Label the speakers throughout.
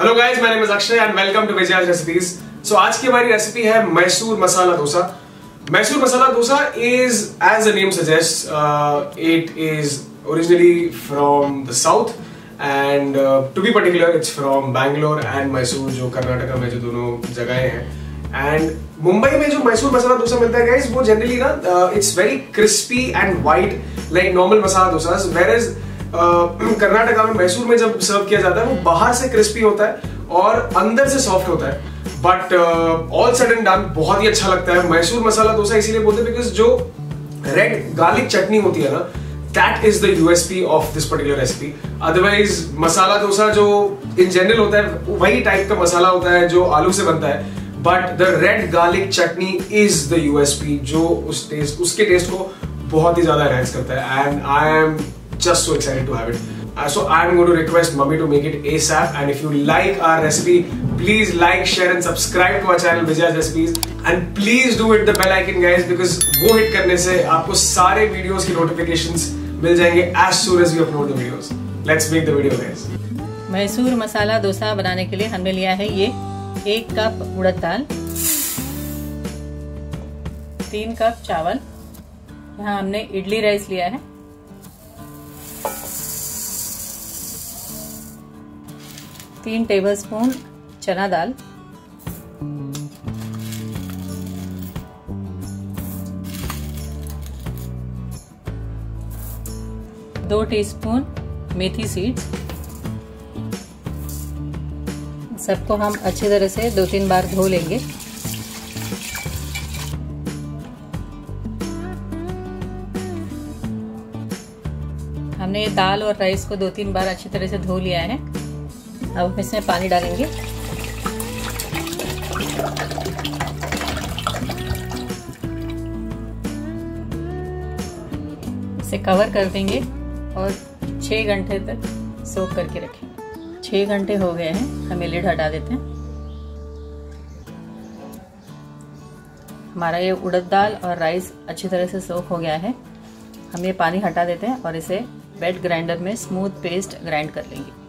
Speaker 1: Hello guys my name is Akshay and welcome to Vijaya's recipes so आज की हमारी recipe है Mysore masala dosa Mysore masala dosa is as the name suggest it is originally from the south and to be particular it's from Bangalore and Mysore जो कर्नाटका में जो दोनों जगह हैं. एंड मुंबई में जो मैसूर मसाला डोसा मिलता है गाइस वो जनरली ना it's very crispy and white like normal masala dosa where is Karnataka में, मैसूर में जब सर्व किया जाता है, वो बाहर से क्रिस्पी होता है और अंदर से सॉफ्ट होता है। बट ऑल सडन डन बहुत ही अच्छा लगता है। मैसूर मसाला डोसा इसीलिए बोलते हैं बिकॉज़ जो रेड गार्लिक चटनी होती है ना that is the USP of this particular recipe otherwise masala dosa जो इन जनरल होता है वही टाइप का मसाला होता है जो आलू से बनता है। But the red garlic chutney is the USP जो उस टेस्ट उसके टेस्ट को बहुत ही ज़्यादा एनहेंस करता है। And I am just so excited to have it. Uh, so I'm going to request mummy to make it ASAP and if you like our recipe, please like, share and subscribe to our channel Vijaya's Recipes and please do hit the bell icon guys because वो hit करने से आपको सारे videos की notifications मिल जाएँगे as soon as we upload the videos. Let's make the video guys.
Speaker 2: Mysore masala dosa बनाने के लिए हमने लिया है ये एक कप उड़द दाल तीन कप चावल यहाँ हमने इडली राइस लिया है तीन टेबलस्पून चना दाल। दो टीस्पून मेथी सीड्स सबको हम अच्छी तरह से दो तीन बार धो लेंगे। हमने ये दाल और राइस को दो तीन बार अच्छी तरह से धो लिया है। अब हम इसमें पानी डालेंगे। इसे कवर कर देंगे और छः घंटे तक सोख करके रखेंगे छः घंटे हो गए हैं, हमें लिड हटा देते हैं। हमारा ये उड़द दाल और राइस अच्छी तरह से सोख हो गया है। हम ये पानी हटा देते हैं और इसे वेट ग्राइंडर में स्मूथ पेस्ट ग्राइंड कर लेंगे।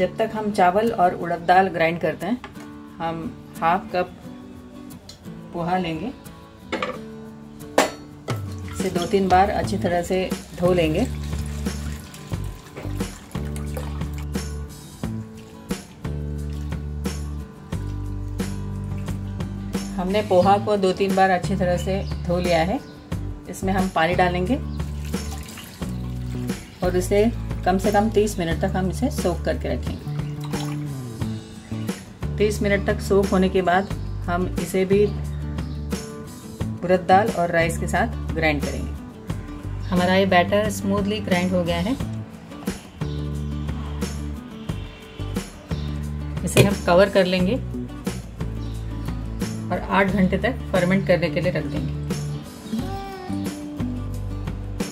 Speaker 2: जब तक हम चावल और उड़द दाल ग्राइंड करते हैं, हम हाफ़ कप पोहा लेंगे। इसे दो तीन बार अच्छी तरह से धो लेंगे। हमने पोहा को दो तीन बार अच्छी तरह से धो लिया है। इसमें हम पानी डालेंगे और इसे कम से कम 30 मिनट तक हम इसे सोख करके रखेंगे 30 मिनट तक सोख होने के बाद हम इसे भी उड़द दाल और राइस के साथ ग्राइंड करेंगे। हमारा ये बैटर स्मूथली ग्राइंड हो गया है। इसे हम कवर कर लेंगे और आठ घंटे तक फर्मेंट करने के लिए रख देंगे।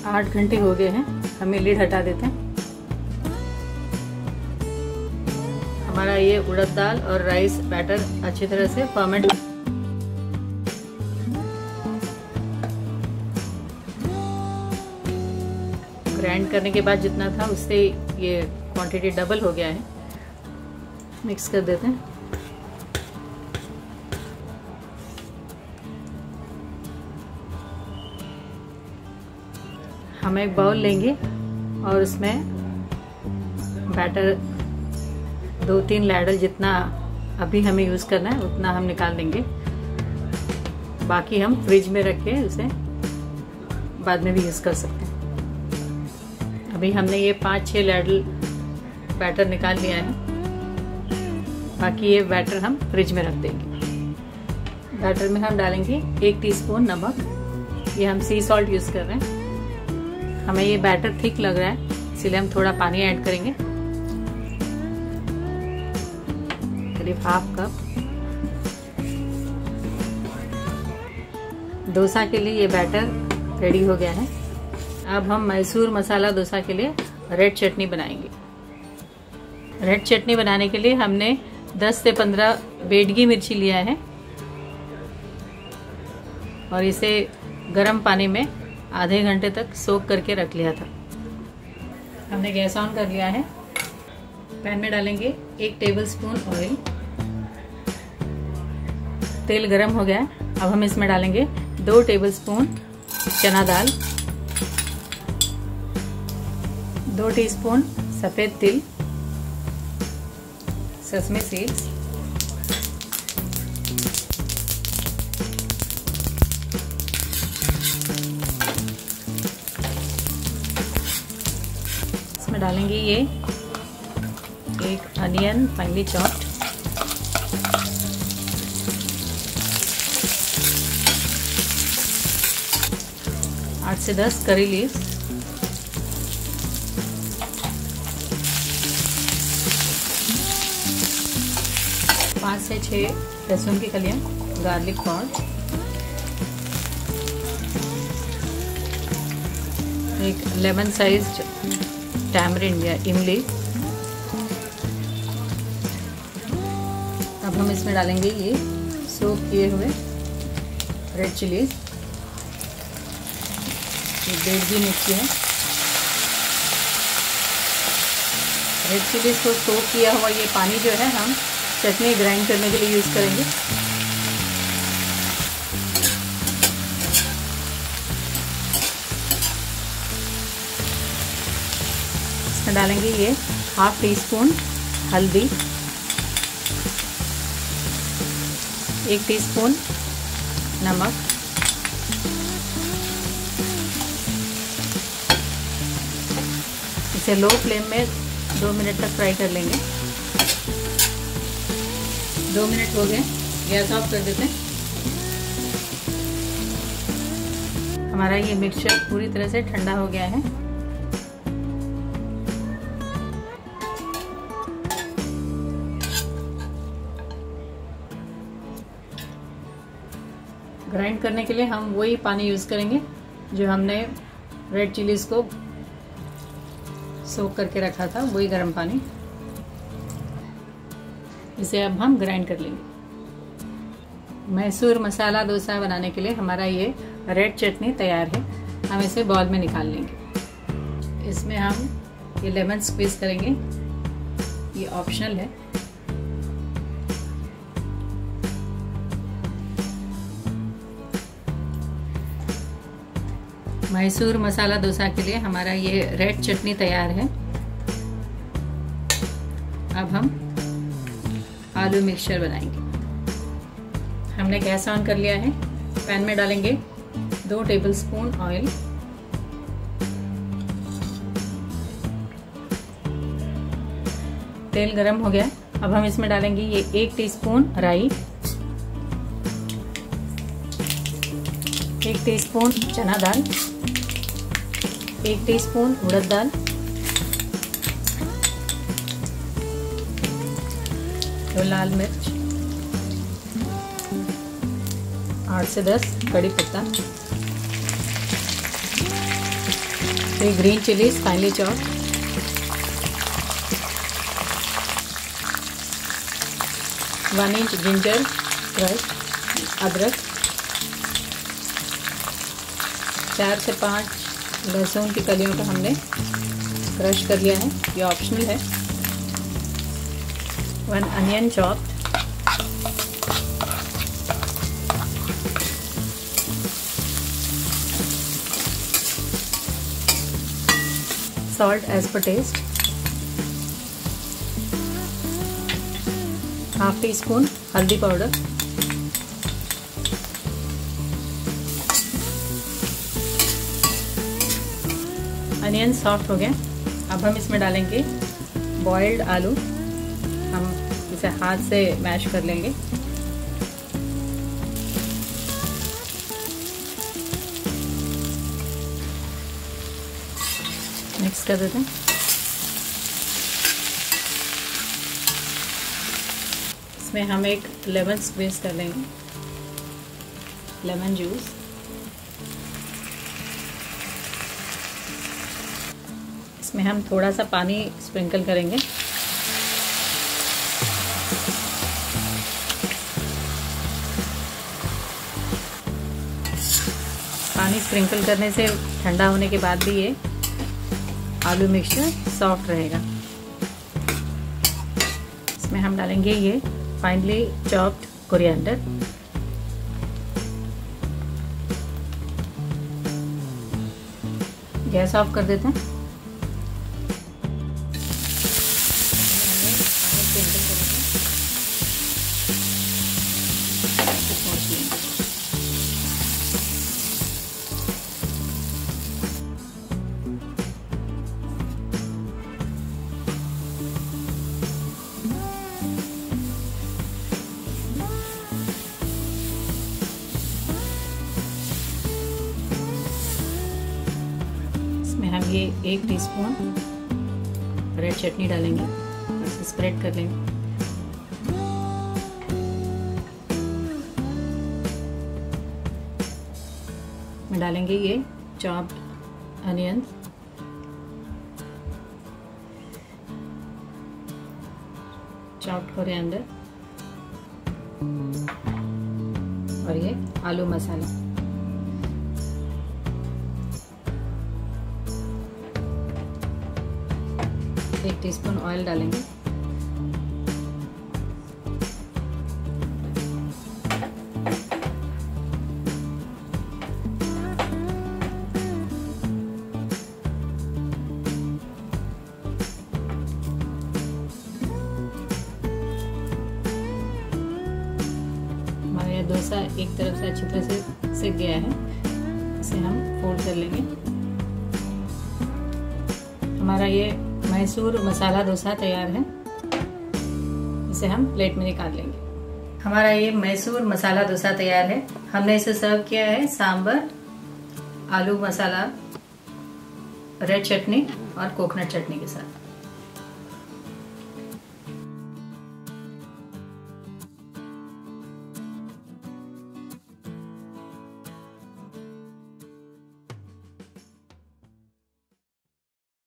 Speaker 2: आठ घंटे हो गए हैं, हमें लीड हटा देते हैं। हमारा ये उड़द दाल और राइस बैटर अच्छी तरह से फर्मेंट ग्राइंड करने के बाद जितना था उससे ये क्वांटिटी डबल हो गया है। मिक्स कर देते हैं। हम एक बाउल लेंगे और उसमें बैटर दो तीन लैडल जितना अभी हमें यूज़ करना है, उतना हम निकाल देंगे। बाकी हम फ्रिज में रख के उसे बाद में भी यूज़ कर सकते हैं। अभी हमने ये पाँच छः लैडल बैटर निकाल लिया है। बाकी ये बैटर हम फ्रिज में रख देंगे। बैटर में हम डालेंगे एक टीस्पून नमक। ये हम सी सॉल्ट यूज़ कर रहे हैं। हमें ये बैटर थिक लग रहा है, इसलिए हम थोड़ा पानी ऐड करेंगे। करीब हाफ़ कप। डोसा के लिए ये बैटर रेडी हो गया है। अब हम मैसूर मसाला डोसा के लिए रेड चटनी बनाएँगे। रेड चटनी बनाने के लिए हमने 10 से 15 बेडगी मिर्ची लिया है। और इसे गर्म पानी में आधे घंटे तक सोख करके रख लिया था। हमने गैस ऑन कर लिया है। पैन में डालेंगे एक टेबल स्पून ऑयल तेल गरम हो गया अब हम इसमें डालेंगे दो टेबल स्पून चना दाल. दो टीस्पून सफ़ेद तिल. ससमे सीड्स इसमें डालेंगे ये एक अनियन फाइनली चॉप्ड आठ से दस करी लीव्स। पाँच से छः लहसुन की कलियाँ गार्लिक पाउडर एक लेमन साइज़ टैमरिंड या इमली। हम इसमें डालेंगे ये सोप किए हुए रेड चिलीज डेढ़ जी मिर्ची है। रेड चिलीज को सोप किया हुआ ये पानी जो है हम चटनी ग्राइंड करने के लिए यूज़ करेंगे। इसमें डालेंगे ये हाफ़ टी स्पून हल्दी। एक टीस्पून नमक। इसे लो फ्लेम में दो मिनट तक फ्राई कर लेंगे। दो मिनट हो गए, गैस ऑफ़ कर देते हैं। हमारा ये मिक्सचर पूरी तरह से ठंडा हो गया है। ग्राइंड करने के लिए हम वही पानी यूज़ करेंगे, जो हमने रेड चिलीज को सोक करके रखा था, वही गर्म पानी। इसे अब हम ग्राइंड कर लेंगे। मैसूर मसाला डोसा बनाने के लिए हमारा ये रेड चटनी तैयार है। हम इसे बॉल में निकाल लेंगे। इसमें हम ये लेमन स्क्वीज करेंगे। ये ऑप्शनल है। मैसूर मसाला डोसा के लिए हमारा ये रेड चटनी तैयार है। अब हम आलू मिक्सचर बनाएँगे। हमने गैस ऑन कर लिया है। पैन में डालेंगे दो टेबल स्पून ऑयल तेल गरम हो गया। अब हम इसमें डालेंगे ये एक टीस्पून राई। एक टीस्पून चना दाल। एक टीस्पून उड़द दाल। दो लाल मिर्च। आठ से दस, कड़ी पत्ता। Three green chilli finely chop one inch ginger crush अदरक। चार से पाँच लहसुन की कलियों को हमने क्रश कर लिया है। ये ऑप्शनल है। One onion chop salt as per taste half teaspoon हल्दी पाउडर अनियन सॉफ्ट हो गया अब हम इसमें डालेंगे बॉइल्ड आलू। हम इसे हाथ से मैश कर लेंगे। मिक्स कर देते हैं। इसमें हम एक लेमन स्क्वीज कर लेंगे। Lemon juice. इसमें हम थोड़ा सा पानी स्प्रिंकल करेंगे। पानी स्प्रिंकल करने से ठंडा होने के बाद भी ये आलू मिक्सचर सॉफ्ट रहेगा। इसमें हम डालेंगे ये finely chopped coriander gas off कर देते हैं। इसमें हम ये एक टीस्पून रेड चटनी डालेंगे और इसे स्प्रेड कर लेंगे। में डालेंगे ये चॉप्ड अनियन चॉप्ड कोरिएंडर और ये आलू मसाला। एक टीस्पून ऑयल डालेंगे डोसा एक तरफ़ से अच्छी तरह से सिक गया है। इसे हम फोल्ड कर लेंगे। हमारा ये मैसूर मसाला डोसा तैयार है। इसे हम प्लेट में निकाल लेंगे। हमारा ये मैसूर मसाला डोसा तैयार है। हमने इसे सर्व किया है सांबर आलू मसाला, रेड चटनी और कोकोनट चटनी के साथ।